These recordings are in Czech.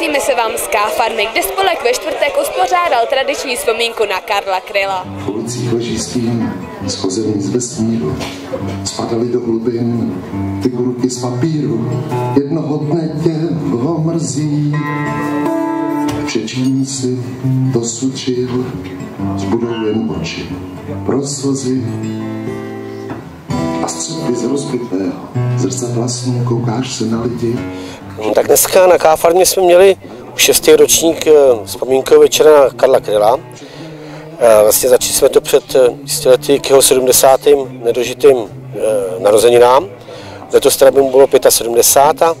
Hlásíme se vám z K-farmy, kde spolek ve čtvrtek uspořádal tradiční vzpomínku na Karla Kryla. V ulicích leží stín, schozený z vesmíru. Spadaly do hlubin figurky z papíru. Jednoho dne tě ho mrzí. Přečím si to sučil, zbudou jen oči pro slzy. A střepy z rozbitého zrcadla snu koukáš se na lidi. Tak dneska na Káfarmě jsme měli šestý ročník eh, vzpomínkového večera na Karla Kryla. Eh, Vlastně začali jsme to před 10 lety k jeho 70. nedožitým eh, narozeninám. Letos teda by mu bylo 75.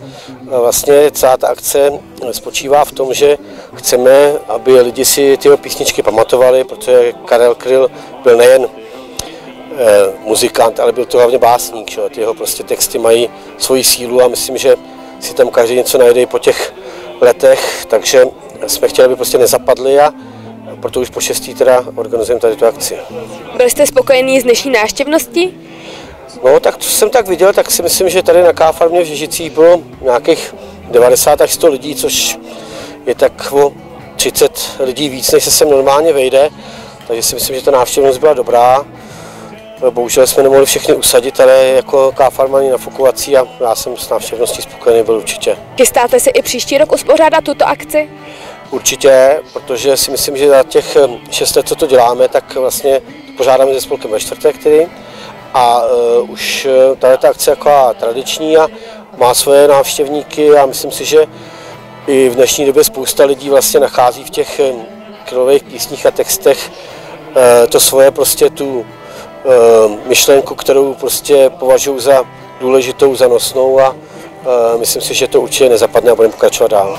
A vlastně celá ta akce spočívá v tom, že chceme, aby lidi si tyho písničky pamatovali, protože Karel Kryl byl nejen muzikant, ale byl to hlavně básník. Že? Ty jeho prostě texty mají svoji sílu a myslím, že si tam každý něco najde i po těch letech, takže jsme chtěli, aby prostě nezapadli a proto už po šestý teda organizujeme tady tu akci. Byli jste spokojení s dnešní návštěvností? No, tak co jsem tak viděl, tak si myslím, že tady na Káfarmě v Žižicích bylo nějakých 90 až 100 lidí, což je tak o 30 lidí víc, než se sem normálně vejde, takže si myslím, že ta návštěvnost byla dobrá. Bohužel jsme nemohli všechny usadit, ale jako káfarmaní nafukovací a já jsem s návštěvností spokojený byl určitě. Chystáte se i příští rok uspořádat tuto akci? Určitě, protože si myslím, že za těch šest let, co to děláme, tak vlastně pořádáme se spolkem ve čtvrtek tedy. A uh, už tady ta akce je taková tradiční a má svoje návštěvníky a myslím si, že i v dnešní době spousta lidí vlastně nachází v těch krylových písních a textech uh, to svoje prostě tu myšlenku, kterou prostě považuji za důležitou, za nosnou a myslím si, že to určitě nezapadne a budeme pokračovat dál.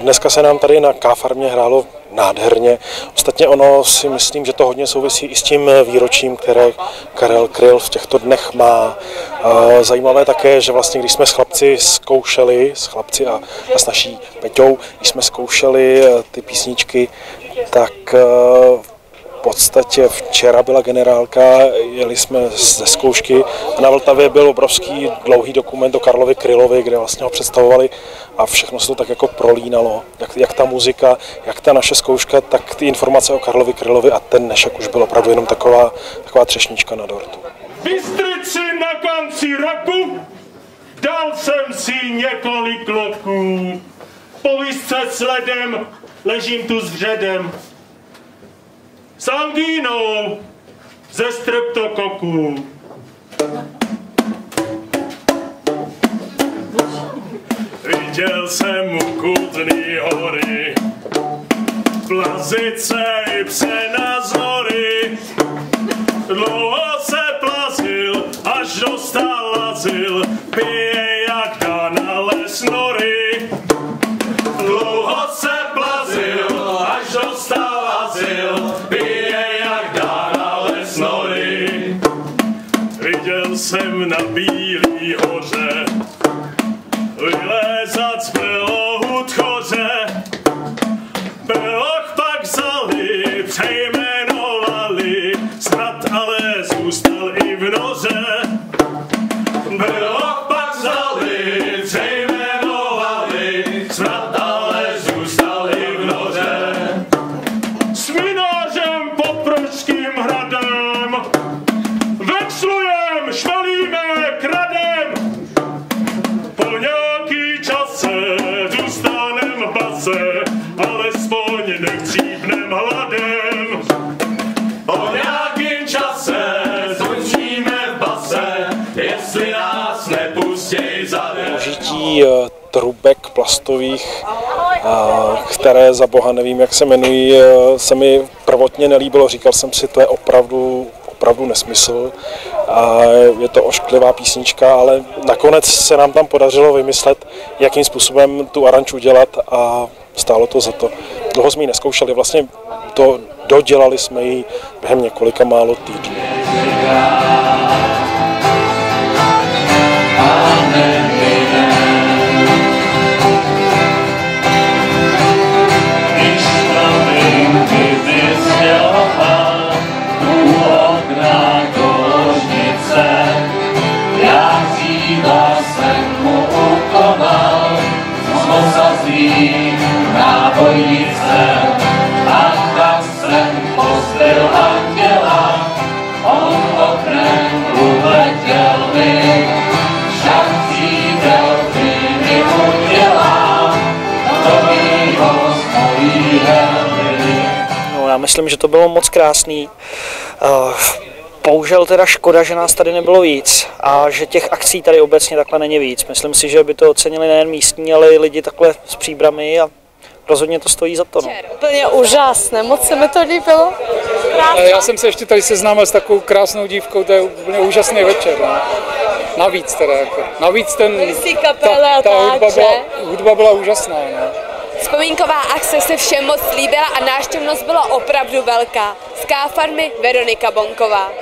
Dneska se nám tady na K-farmě hrálo nádherně. Ostatně ono si myslím, že to hodně souvisí i s tím výročím, které Karel Kryl v těchto dnech má. Zajímavé také, že vlastně když jsme s chlapci zkoušeli, s chlapci a, a s naší Peťou, když jsme zkoušeli eh, ty písničky, tak v eh, podstatě včera byla generálka, jeli jsme ze zkoušky a na Vltavě byl obrovský dlouhý dokument o Karlovi Krylovi, kde vlastně ho představovali a všechno se to tak jako prolínalo, jak, jak ta muzika, jak ta naše zkouška, tak ty informace o Karlovi Krylovi a ten dnešek už byl opravdu jenom taková, taková třešnička na dortu. Bystrici na konci roku dal jsem si několik lotků. Po výzce s ledem ležím tu s vředem s angínou ze streptokoků. Viděl jsem mu kutný hory, plazice i přenazory. Dlouho se plazil, až dostal azyl, pije jak na les nory. Dlouho se plazil, až dostal azyl, jsem na Eh, trubek plastových, a, které za boha nevím, jak se jmenují, eh, se mi prvotně nelíbilo. Říkal jsem si, to je opravdu, opravdu nesmysl. a je to ošklivá písnička, ale nakonec se nám tam podařilo vymyslet, jakým způsobem tu aranč udělat a stálo to za to. Dlouho jsme ji neskoušeli, vlastně to dodělali jsme ji během několika málo týdnů. Jsem mu ukoval, z osazí na bojice, a tak jsem pozbyl anděla, on oknem uletěl mi, mi udělá, to mýho z mojí helmy. No, já myslím, že to bylo moc krásný. Uh, Bohužel teda škoda, že nás tady nebylo víc a že těch akcí tady obecně takhle není víc. Myslím si, že by to ocenili nejen místní, ale i lidi takhle s příbramy a rozhodně to stojí za to. No. Úplně úžasné, moc se mi to líbilo. Já jsem se ještě tady seznámil s takovou krásnou dívkou, to je úplně úžasný večer. No. Navíc teda, jako. Navíc ten, ta, ta hudba, byla, hudba byla úžasná. No. Vzpomínková akce se všem moc líbila a návštěvnost byla opravdu velká. Z K-farmy Veronika Bonková.